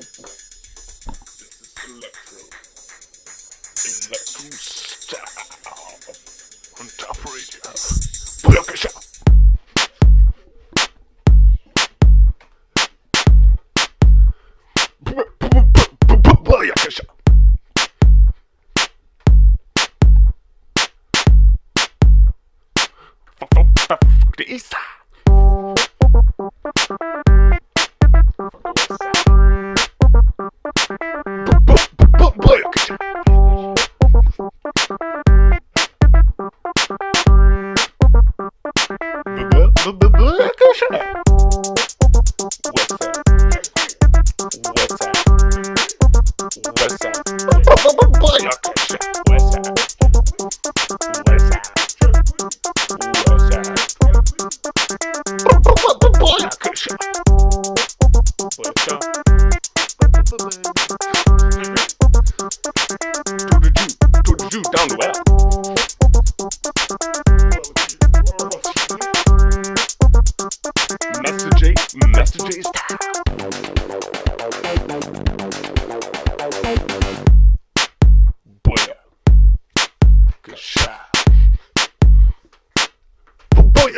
Electro. Electro. On top radio. Blockage. Fuck the Easter. East side. down Boy, good shot. Boy,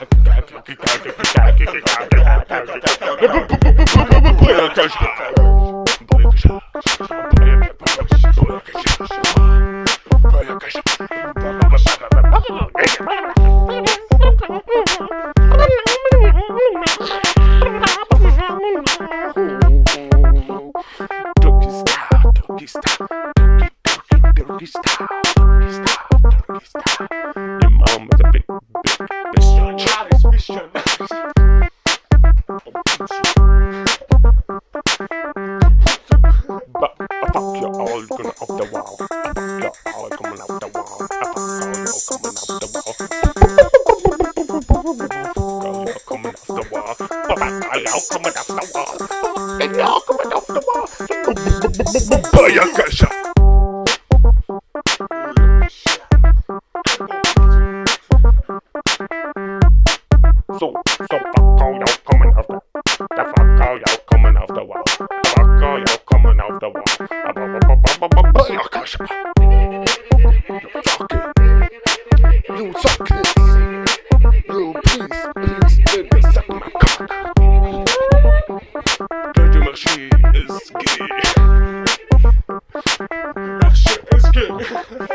Doggy style, doggy style, doggy style, doggy style, coming off the wall. Papa, y'all coming off the wall. And y'all coming off the wall. Shot. So, so fuck all y'all coming off the the fuck all y'all coming off the wall. Fuck all y'all coming off the wall. I got shot. You suck Yeah.